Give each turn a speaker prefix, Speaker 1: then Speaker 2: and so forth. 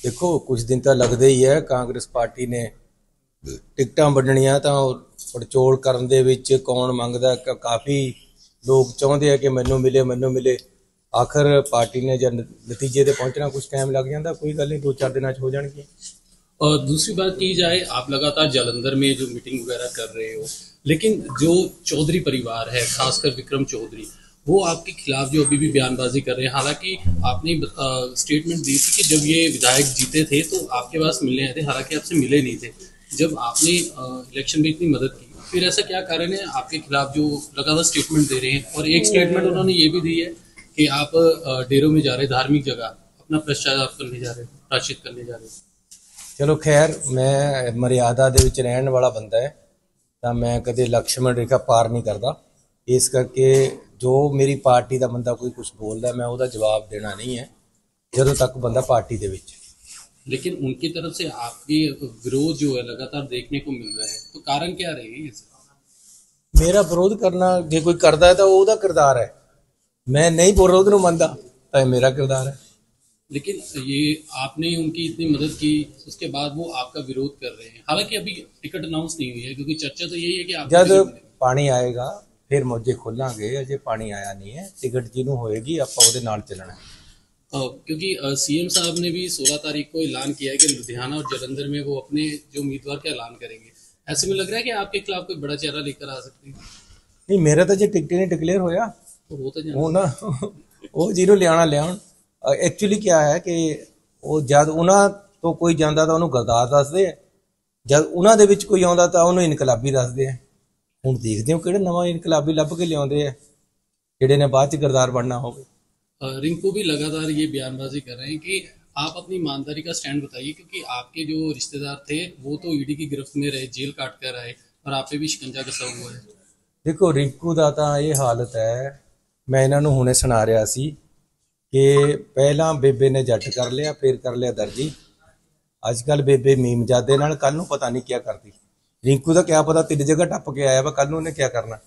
Speaker 1: ਦੇਖੋ ਕੁਝ ਦਿਨ ਤਾਂ ਲੱਗਦੇ ਹੀ ਹੈ ਕਾਂਗਰਸ ਪਾਰਟੀ ਨੇ ਟਿਕਟਾਂ ਵੰਡਣੀਆਂ ਤਾਂ ਉਹ ਪੜਚੋਲ ਕਰਨ ਦੇ ਵਿੱਚ ਕੌਣ ਮੰਗਦਾ ਕ- ਕਾਫੀ ਲੋਕ ਚਾਹੁੰਦੇ ਆ ਕਿ ਮੈਨੂੰ ਮਿਲੇ ਮੈਨੂੰ ਮਿਲੇ ਆਖਰ ਪਾਰਟੀ ਨੇ ਜਦ ਨਤੀਜੇ ਤੇ ਪਹੁੰਚਣਾ ਕੁਝ ਟਾਈਮ ਲੱਗ ਜਾਂਦਾ ਕੋਈ ਗੱਲ ਨਹੀਂ ਦੋ ਚਾਰ ਦਿਨਾਂ 'ਚ ਹੋ ਜਾਣਗੇ
Speaker 2: और दूसरी बात की जाए आप लगातार जालंधर में जो मीटिंग वगैरह कर रहे हो लेकिन जो चौधरी परिवार है खासकर विक्रम चौधरी वो आपके खिलाफ जो अभी भी बयानबाजी कर रहे हैं हालांकि आपने स्टेटमेंट दी थी कि जब ये विधायक जीते थे तो आपके पास मिलने आए थे हालांकि आपसे मिले नहीं थे जब आपने इलेक्शन में इतनी मदद की फिर ऐसा क्या कारण है आपके खिलाफ जो लगातार स्टेटमेंट दे रहे हैं और एक स्टेटमेंट उन्होंने ये भी दी है कि आप अ, डेरों में जा रहे धार्मिक जगह अपना पश्चाताप करने जा रहे हो प्राश्चित करने जा रहे हो
Speaker 1: ਚਲੋ ਖੈਰ ਮੈਂ ਮਰਿਆਦਾ ਦੇ ਵਿੱਚ ਰਹਿਣ ਵਾਲਾ ਬੰਦਾ ਹੈ ਤਾਂ ਮੈਂ ਕਦੇ ਲਕਸ਼ਮਣ ਰੇਖਾ ਪਾਰ ਨਹੀਂ ਕਰਦਾ ਇਸ ਕਰਕੇ ਜੋ ਮੇਰੀ ਪਾਰਟੀ ਦਾ ਬੰਦਾ ਕੋਈ ਕੁਝ ਬੋਲਦਾ ਮੈਂ ਉਹਦਾ ਜਵਾਬ ਦੇਣਾ ਨਹੀਂ ਹੈ ਜਦੋਂ ਤੱਕ ਬੰਦਾ ਪਾਰਟੀ ਦੇ ਵਿੱਚ
Speaker 2: लेकिन उनकी तरफ से आपकी विरोध जो है लगातार देखने को मिल रहा है तो कारण क्या रहेगी इसका
Speaker 1: ਮੇਰਾ ਵਿਰੋਧ ਕਰਨਾ ਜੇ ਕੋਈ ਕਰਦਾ ਹੈ ਤਾਂ ਉਹ ਉਹਦਾ ਕਿਰਦਾਰ ਹੈ ਮੈਂ ਨਹੀਂ ਵਿਰੋਧ ਨੂੰ ਮੰਨਦਾ ਤਾਂ ਇਹ ਮੇਰਾ ਕਿਰਦਾਰ ਹੈ
Speaker 2: लेकिन ये आपने उनकी इतनी मदद की उसके बाद वो आपका विरोध कर रहे हैं हालांकि अभी टिकट अनाउंस नहीं हुई है क्योंकि चर्चा तो यही है कि आप
Speaker 1: ਜਦ ਪਾਣੀ ਆਏਗਾ ਫਿਰ ਮੋਜੇ ਖੋਲਾਂਗੇ ਅਜੇ ਪਾਣੀ ਆਇਆ ਨਹੀਂ ਹੈ ਟਿਕਟ ਜਿਹਨੂੰ ਹੋਏਗੀ ਆਪਾਂ ਉਹਦੇ ਨਾਲ ਚੱਲਣਾ ਹੈ
Speaker 2: क्योंकि सीएम साहब ने भी 16 तारीख को ऐलान किया है कि लुधियाना और जलंधर में वो अपने जो उम्मीदवार का ऐलान करेंगे ऐसे में लग रहा है कि आपके खिलाफ कोई बड़ा चेहरा लेकर आ सकते हैं
Speaker 1: ਨਹੀਂ ਮੇਰਾ ਤਾਂ ਜੇ ਟਿਕਟ ਹੀ ਨਹੀਂ ਡਿਕਲੇਅਰ ਹੋਇਆ
Speaker 2: तो वो तो जान-
Speaker 1: ਉਹ ਨਾ ਉਹ ਜਿਹਨੂੰ ਲਿਆਣਾ ਲਿਆਉਣ ਐਕਚੁਅਲੀ ਕੀ ਹੈ ਕਿ ਉਹ ਜਦ ਉਹਨਾਂ ਤੋਂ ਕੋਈ ਜਾਂਦਾ ਤਾਂ ਉਹਨੂੰ ਗਰਦਾਰ ਦੱਸਦੇ ਆ ਜਦ ਉਹਨਾਂ ਦੇ ਵਿੱਚ ਕੋਈ ਆਉਂਦਾ ਤਾਂ ਉਹਨੂੰ ਇਨਕਲਾਬੀ ਦੱਸਦੇ ਆ ਹੁਣ ਦੇਖਦੇ ਹੋ ਕਿਹੜੇ ਨਵਾਂ ਇਨਕਲਾਬੀ ਲੱਭ ਕੇ ਲਿਆਉਂਦੇ ਆ ਜਿਹੜੇ ਨੇ ਬਾਅਦ ਚ ਗਰਦਾਰ ਬਣਨਾ ਹੋਵੇ
Speaker 2: अ, रिंकू भी लगातार ये बयानबाजी कर रहे हैं कि आप अपनी ईमानदारी का स्टैंड बताइए क्योंकि आपके जो रिश्तेदार थे वो तो ईडी की गिरफ्त में रहे जेल काट कर आए और आप पे भी शिकंजा कसा हुआ है
Speaker 1: ਦੇਖੋ ਰਿੰਕੂ ਦਾ ਤਾਂ ਇਹ ਹਾਲਤ ਹੈ ਮੈਂ ਇਹਨਾਂ ਨੂੰ ਹੁਣੇ ਸੁਣਾ ਰਿਹਾ ਸੀ ਕਿ ਪਹਿਲਾਂ ਬੇਬੇ ਨੇ ਜੱਟ ਕਰ ਲਿਆ ਫਿਰ ਕਰ ਲਿਆ ਦਰਜੀ ਅੱਜ ਕੱਲ ਬੇਬੇ ਮੀਮਜਾਦੇ ਨਾਲ ਕੱਲ ਨੂੰ ਪਤਾ ਨਹੀਂ ਕੀ ਕਰਦੀ ਰਿੰਕੂ ਦਾ ਕਿਆ ਪਤਾ ਤਿੰਨ ਜਗ੍ਹਾ ਟੱਪ ਕੇ ਆਇਆ ਵਾ ਕੱਲ ਨੂੰ ਉਹਨੇ ਕਿਆ ਕਰਨਾ?